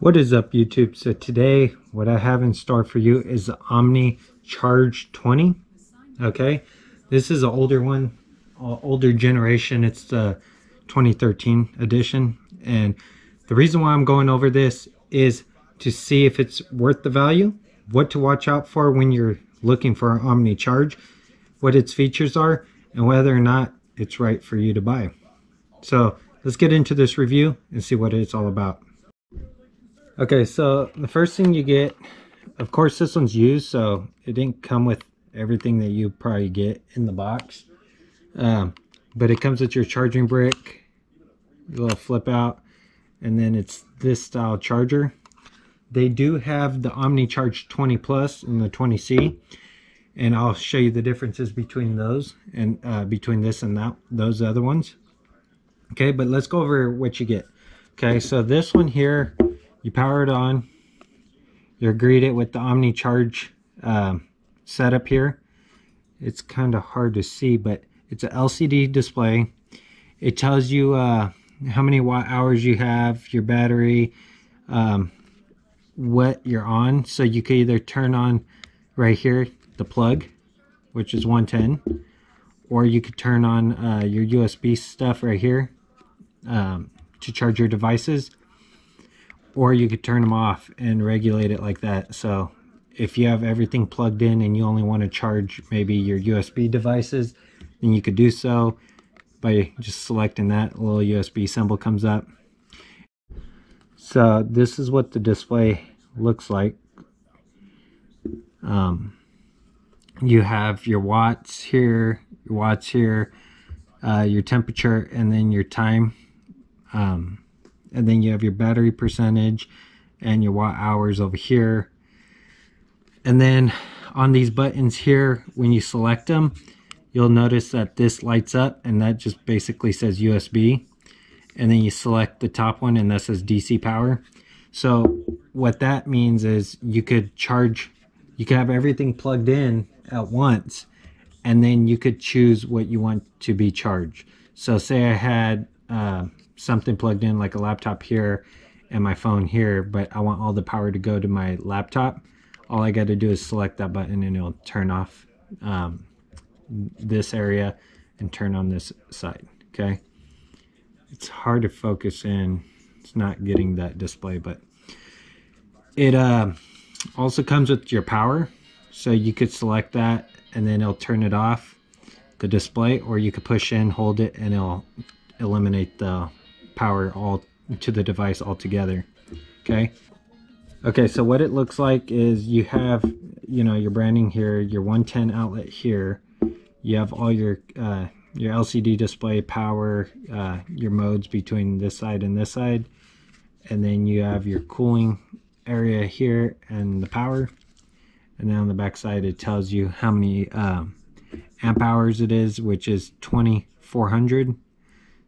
What is up YouTube? So today what I have in store for you is the Omni Charge 20. Okay, this is an older one, older generation. It's the 2013 edition. And the reason why I'm going over this is to see if it's worth the value, what to watch out for when you're looking for an Omni Charge, what its features are, and whether or not it's right for you to buy. So let's get into this review and see what it's all about. Okay, so the first thing you get, of course this one's used, so it didn't come with everything that you probably get in the box. Um, but it comes with your charging brick, little flip out, and then it's this style charger. They do have the Omni Charge 20 Plus and the 20C, and I'll show you the differences between those and uh, between this and that those other ones. Okay, but let's go over what you get. Okay, so this one here you power it on. You're greeted with the omni charge um, setup here. It's kind of hard to see but it's an lcd display. It tells you uh, how many watt hours you have your battery um, what you're on. So you can either turn on right here the plug which is 110 or you could turn on uh, your USB stuff right here um, to charge your devices or you could turn them off and regulate it like that. So if you have everything plugged in and you only want to charge maybe your USB devices then you could do so by just selecting that little USB symbol comes up. So this is what the display looks like. Um, you have your watts here your watts here uh, your temperature and then your time. Um, and then you have your battery percentage and your watt hours over here. And then on these buttons here when you select them you'll notice that this lights up and that just basically says USB and then you select the top one and that says DC power. So what that means is you could charge you could have everything plugged in at once and then you could choose what you want to be charged. So say I had uh, something plugged in like a laptop here and my phone here, but I want all the power to go to my laptop, all I got to do is select that button and it'll turn off um, this area and turn on this side, okay? It's hard to focus in. It's not getting that display, but it uh, also comes with your power. So you could select that and then it'll turn it off, the display, or you could push in, hold it, and it'll eliminate the power all to the device altogether. Okay? Okay so what it looks like is you have you know your branding here your 110 outlet here. You have all your uh, your LCD display power uh, your modes between this side and this side. And then you have your cooling area here and the power. And then on the back side it tells you how many um, amp hours it is which is 2400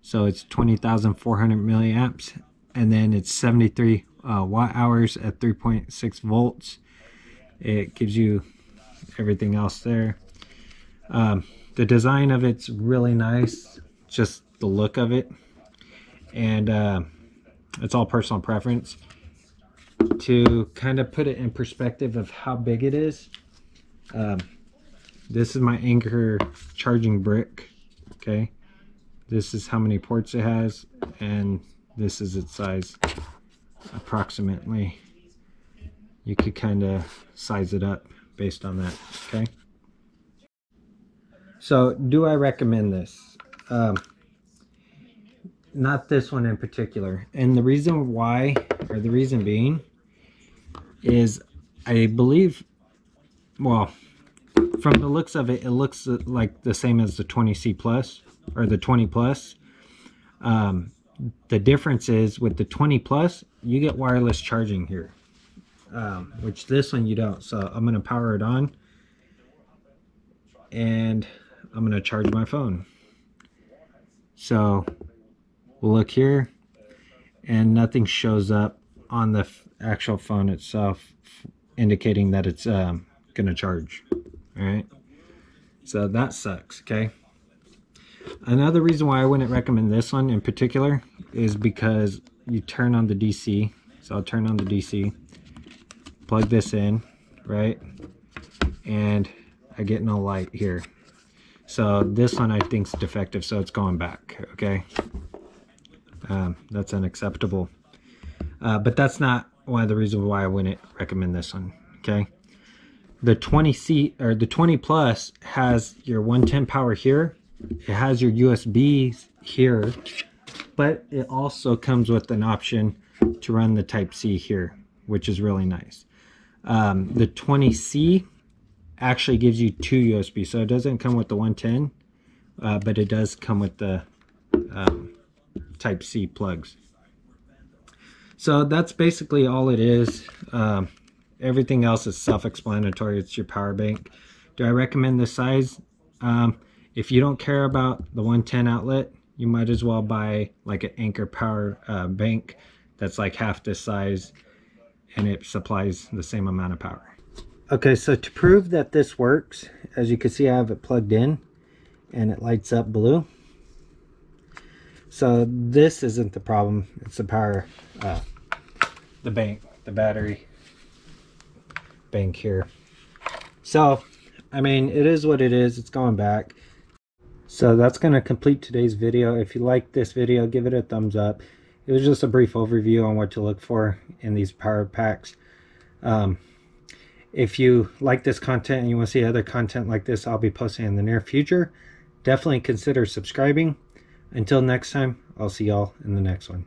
so it's 20,400 milliamps and then it's 73 uh, watt hours at 3.6 volts. It gives you everything else there. Um, the design of it's really nice just the look of it. And uh, it's all personal preference. To kind of put it in perspective of how big it is um, this is my Anker charging brick okay this is how many ports it has and this is its size. Approximately you could kind of size it up based on that okay? So do I recommend this? Um, not this one in particular. And the reason why or the reason being is I believe well from the looks of it it looks like the same as the 20c plus or the 20 plus. Um, the difference is with the 20 plus, you get wireless charging here, um, which this one you don't. So I'm going to power it on and I'm going to charge my phone. So we'll look here and nothing shows up on the actual phone itself indicating that it's um, going to charge. All right. So that sucks. Okay. Another reason why I wouldn't recommend this one in particular is because you turn on the DC So I'll turn on the DC, plug this in, right? And I get no light here. So this one I think is defective, so it's going back, okay? Um, that's unacceptable. Uh, but that's not one of the reasons why I wouldn't recommend this one, okay? The 20C or the 20 Plus has your 110 power here. It has your USB here, but it also comes with an option to run the Type C here, which is really nice. Um, the 20C actually gives you two USB, so it doesn't come with the 110, uh, but it does come with the um, Type C plugs. So that's basically all it is. Um, everything else is self-explanatory. It's your power bank. Do I recommend this size? Um, if you don't care about the 110 outlet, you might as well buy like an Anker power uh, bank that's like half this size and it supplies the same amount of power. Okay, so to prove that this works, as you can see I have it plugged in and it lights up blue. So this isn't the problem, it's the power, uh, the bank, the battery bank here. So, I mean, it is what it is, it's going back. So that's going to complete today's video. If you like this video, give it a thumbs up. It was just a brief overview on what to look for in these power packs. Um, if you like this content and you want to see other content like this I'll be posting in the near future, definitely consider subscribing. Until next time, I'll see y'all in the next one.